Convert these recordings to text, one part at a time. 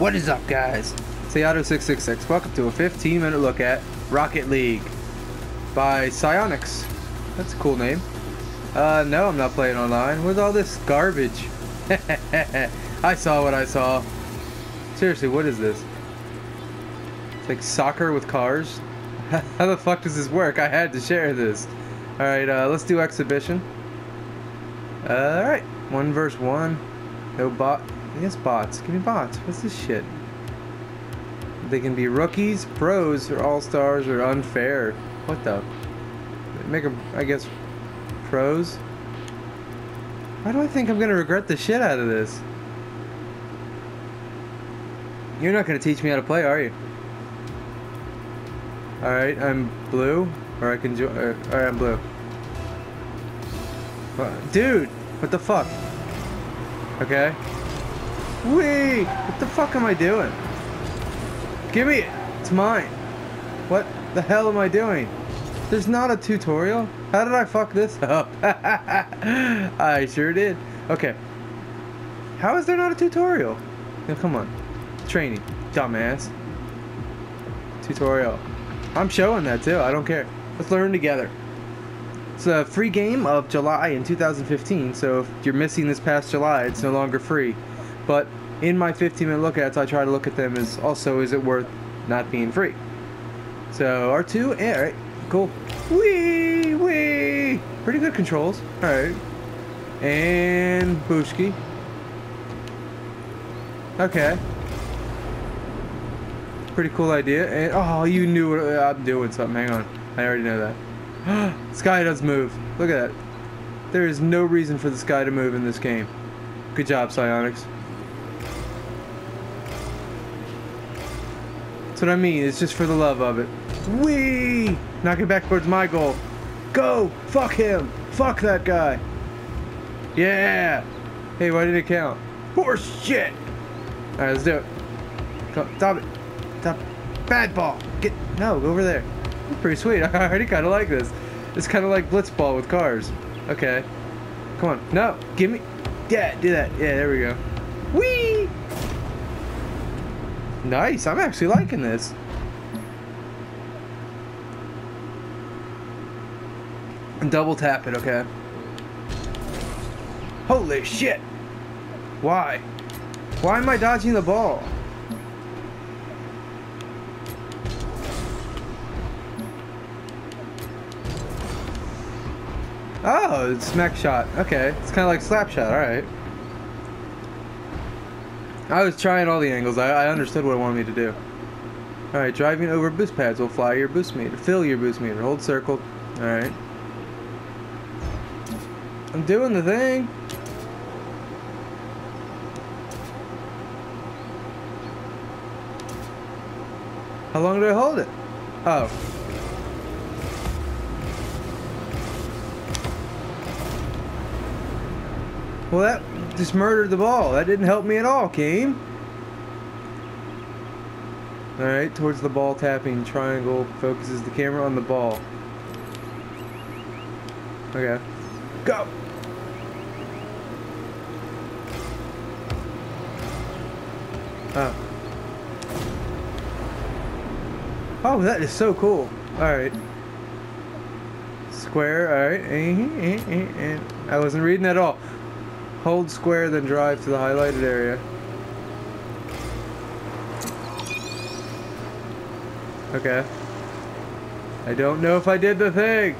What is up, guys? Ayato666. Welcome to a 15 minute look at Rocket League by Psyonix. That's a cool name. Uh, no, I'm not playing online. What's all this garbage? I saw what I saw. Seriously, what is this? It's like soccer with cars? How the fuck does this work? I had to share this. Alright, uh, let's do exhibition. Uh, Alright, one verse one. No bot. I guess bots. Give me bots. What's this shit? They can be rookies, pros, or all-stars, or unfair. What the? Make them, I guess, pros? Why do I think I'm gonna regret the shit out of this? You're not gonna teach me how to play, are you? Alright, I'm blue. Or I can join. Alright, I'm blue. Dude! What the fuck? Okay. Wee! What the fuck am I doing? Give me it! It's mine! What the hell am I doing? There's not a tutorial? How did I fuck this up? I sure did. Okay. How is there not a tutorial? Now, come on. Training. Dumbass. Tutorial. I'm showing that too. I don't care. Let's learn together. It's a free game of July in 2015, so if you're missing this past July, it's no longer free. But in my 15 minute look at, I try to look at them as also is it worth not being free. So R2, yeah, alright, cool. Wee wee, pretty good controls. All right, and Bushki. Okay, pretty cool idea. And oh, you knew what uh, I'm doing something. Hang on, I already know that. sky does move. Look at that. There is no reason for the sky to move in this game. Good job, Psyonix. That's what I mean. It's just for the love of it. Wee! Knock it back towards my goal. Go! Fuck him! Fuck that guy! Yeah! Hey, why did it count? Horse shit! Alright, let's do it. Come, stop it. Stop. Bad ball! Get. No, go over there. Pretty sweet. I already kind of like this. It's kind of like Blitzball with cars. Okay. Come on. No! Give me. Yeah, do that. Yeah, there we go. Whee! Nice. I'm actually liking this. Double tap it, okay? Holy shit! Why? Why am I dodging the ball? Oh, it's smack shot. Okay, it's kind of like slap shot. All right. I was trying all the angles. I, I understood what it wanted me to do. All right, driving over boost pads will fly your boost meter. Fill your boost meter. Hold circle. All right. I'm doing the thing. How long do I hold it? Oh. Well, that just murdered the ball. That didn't help me at all, Kane. Alright, towards the ball tapping triangle focuses the camera on the ball. Okay. Go! Oh. Oh, that is so cool. Alright. Square, alright. And eh, eh, eh, I wasn't reading at all. Hold square, then drive to the highlighted area. Okay. I don't know if I did the thing.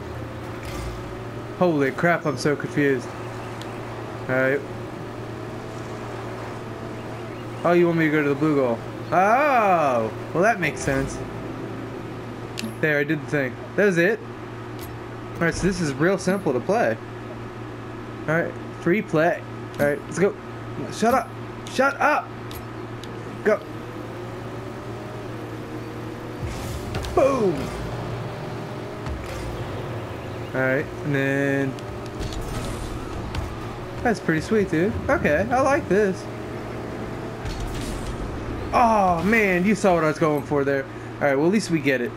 Holy crap, I'm so confused. Alright. Oh, you want me to go to the blue goal? Oh! Well, that makes sense. There, I did the thing. That was it. Alright, so this is real simple to play. Alright, free play. Alright, let's go. Shut up! Shut up! Go! Boom! Alright, and then... That's pretty sweet, dude. Okay, I like this. Oh, man, you saw what I was going for there. Alright, well, at least we get it.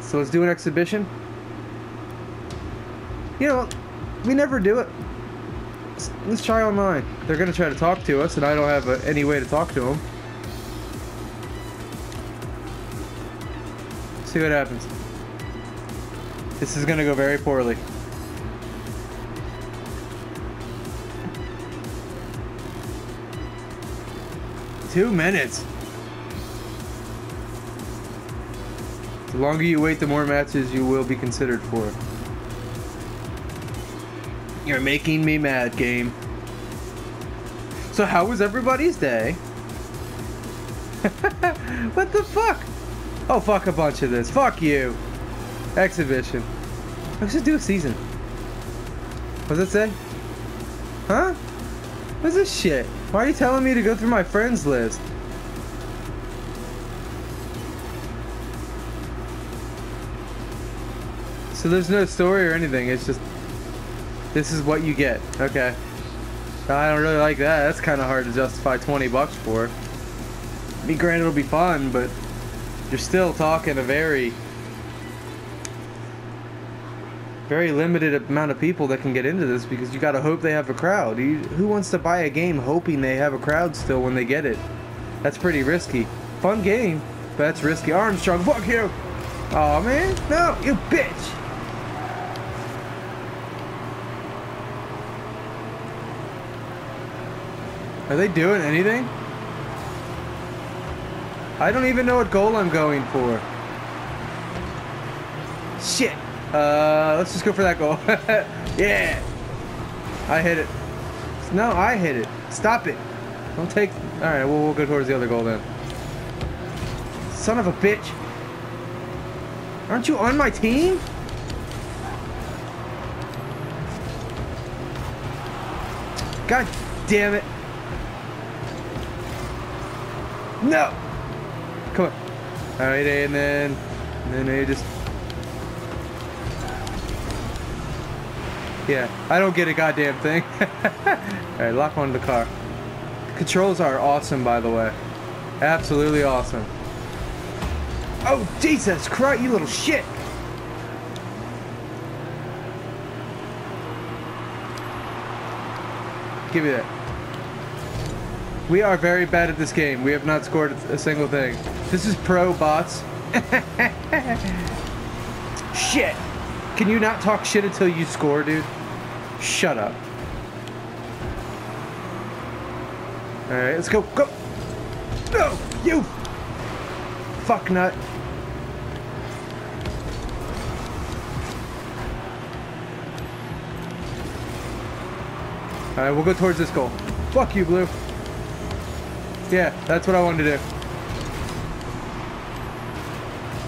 So let's do an exhibition. You know, we never do it let's let's try online. They're gonna try to talk to us, and I don't have a, any way to talk to them. See what happens. This is gonna go very poorly. Two minutes. The longer you wait, the more matches you will be considered for. You're making me mad, game. So how was everybody's day? what the fuck? Oh, fuck a bunch of this. Fuck you. Exhibition. I should do a season. What does it say? Huh? What's this shit? Why are you telling me to go through my friends list? So there's no story or anything. It's just this is what you get. Okay. I don't really like that. That's kind of hard to justify 20 bucks for. I mean, granted, it'll be fun, but you're still talking a very, very limited amount of people that can get into this because you got to hope they have a crowd. You, who wants to buy a game hoping they have a crowd still when they get it? That's pretty risky. Fun game, but that's risky. Armstrong, fuck you! oh, man, no, you bitch! Are they doing anything? I don't even know what goal I'm going for. Shit. Uh, let's just go for that goal. yeah. I hit it. No, I hit it. Stop it. Don't take... Alright, we'll, we'll go towards the other goal then. Son of a bitch. Aren't you on my team? God damn it. No! Come on. Alright, and then... And then you just... Yeah, I don't get a goddamn thing. Alright, lock onto the car. The controls are awesome, by the way. Absolutely awesome. Oh, Jesus Christ, you little shit! Give me that. We are very bad at this game. We have not scored a single thing. This is pro bots. shit! Can you not talk shit until you score, dude? Shut up. Alright, let's go. Go! No! You! Fuck nut. Alright, we'll go towards this goal. Fuck you, Blue. Yeah, that's what I wanted to do.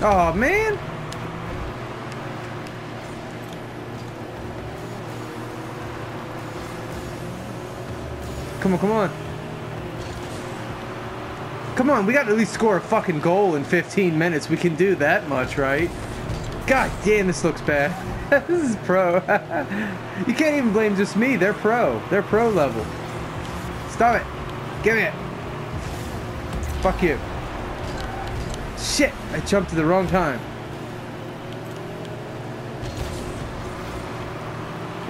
Oh, man. Come on, come on. Come on, we got to at least score a fucking goal in 15 minutes. We can do that much, right? God damn, this looks bad. this is pro. you can't even blame just me. They're pro. They're pro level. Stop it. Give me it. Fuck you. Shit! I jumped at the wrong time.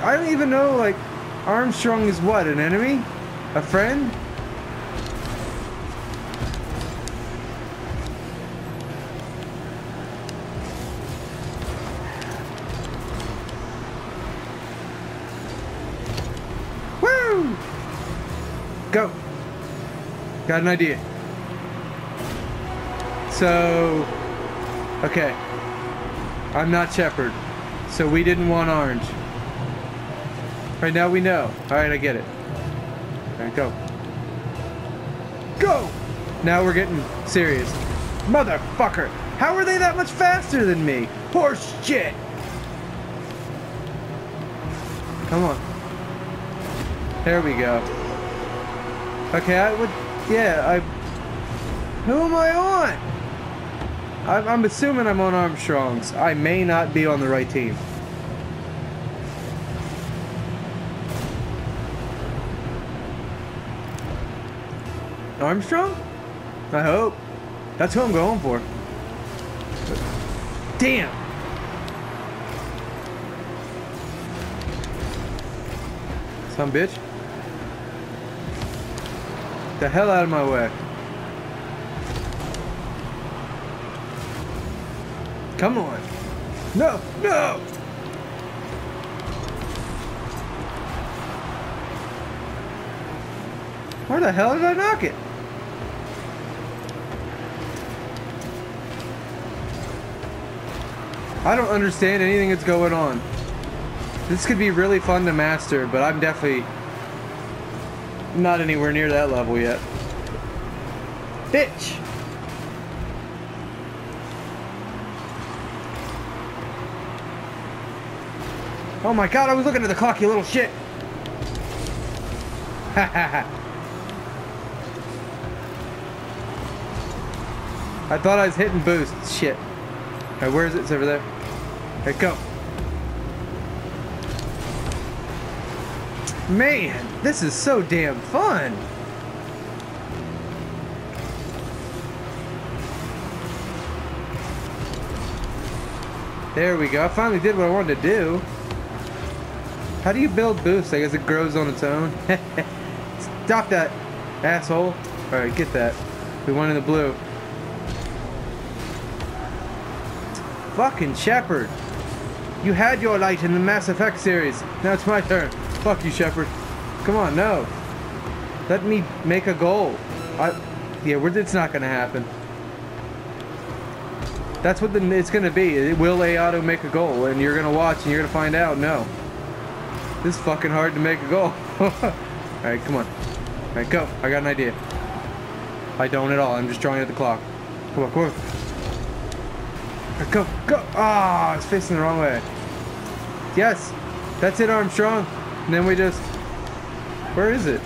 I don't even know, like, Armstrong is what, an enemy? A friend? Woo! Go! Got an idea. So, okay. I'm not Shepard. So we didn't want orange. Right now we know. Alright, I get it. Alright, go. Go! Now we're getting serious. Motherfucker! How are they that much faster than me? Horse shit! Come on. There we go. Okay, I would... Yeah, I... Who am I on? I'm assuming I'm on Armstrong's. I may not be on the right team. Armstrong? I hope. That's who I'm going for. Damn! Some bitch. The hell out of my way. Come on. No, no! Where the hell did I knock it? I don't understand anything that's going on. This could be really fun to master, but I'm definitely not anywhere near that level yet. Bitch! Oh my god, I was looking at the clock, you little shit! Ha ha ha. I thought I was hitting boost. Shit. Alright, where is it? It's over there. Alright, go. Man, this is so damn fun. There we go. I finally did what I wanted to do. How do you build boost? I guess it grows on its own. Stop that, asshole. Alright, get that. We won in the blue. Fucking Shepard. You had your light in the Mass Effect series. Now it's my turn. Fuck you, Shepard. Come on, no. Let me make a goal. I, yeah, it's not gonna happen. That's what the, it's gonna be. Will A Auto make a goal? And you're gonna watch and you're gonna find out. No. This is fucking hard to make a goal. Alright, come on. Alright, go. I got an idea. I don't at all. I'm just drawing at the clock. Come on, come on. Go, go! Ah, oh, it's facing the wrong way. Yes, that's it, Armstrong. And then we just... Where is it?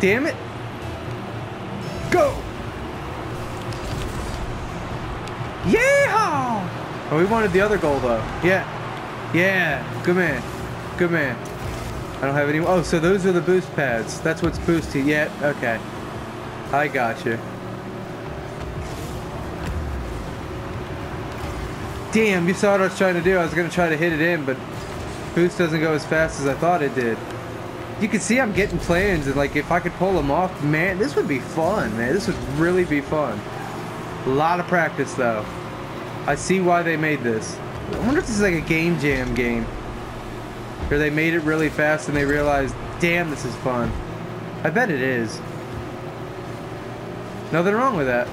Damn it! Go! Yeah! Oh, we wanted the other goal, though. Yeah. Yeah. Good man. Good man. I don't have any... Oh, so those are the boost pads. That's what's boosting. Yeah, okay. I got you. Damn, you saw what I was trying to do. I was going to try to hit it in, but boost doesn't go as fast as I thought it did. You can see I'm getting plans, and like if I could pull them off, man, this would be fun, man. This would really be fun. A lot of practice, though. I see why they made this. I wonder if this is like a game jam game. Or they made it really fast and they realized, damn, this is fun. I bet it is. Nothing wrong with that.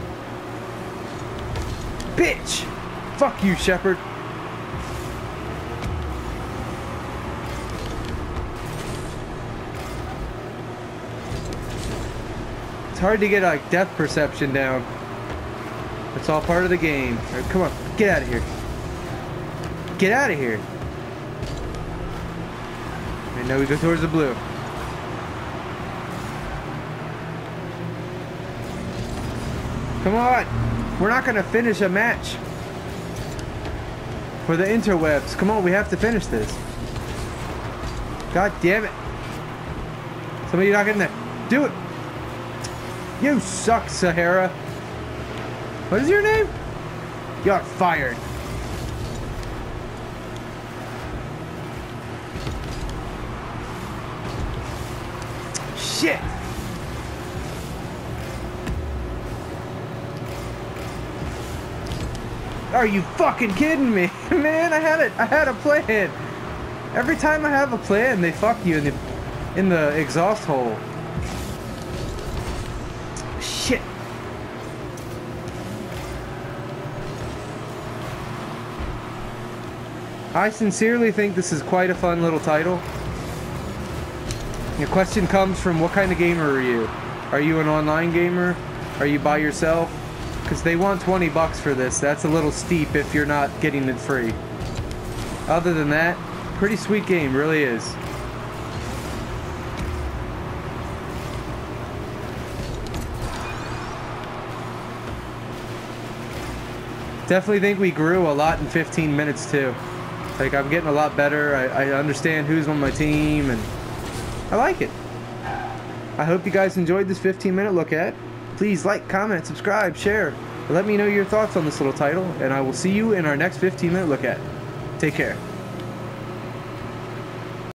Bitch! Fuck you, Shepard. It's hard to get like depth perception down. It's all part of the game. Come on, get out of here. Get out of here. And now we go towards the blue. Come on. We're not going to finish a match. For the interwebs. Come on, we have to finish this. God damn it. Somebody not getting there. Do it. You suck, Samara. What is your name? You're fired. Shit. Are you fucking kidding me? Man, I had it. I had a plan. Every time I have a plan, they fuck you in the in the exhaust hole. Shit. I sincerely think this is quite a fun little title. The question comes from what kind of gamer are you? Are you an online gamer? Are you by yourself? Because they want 20 bucks for this. That's a little steep if you're not getting it free. Other than that, pretty sweet game, really is. Definitely think we grew a lot in 15 minutes too. Like I'm getting a lot better. I, I understand who's on my team and I like it. I hope you guys enjoyed this 15 minute look at. Please like, comment, subscribe, share. Let me know your thoughts on this little title, and I will see you in our next 15 minute look at. Take care.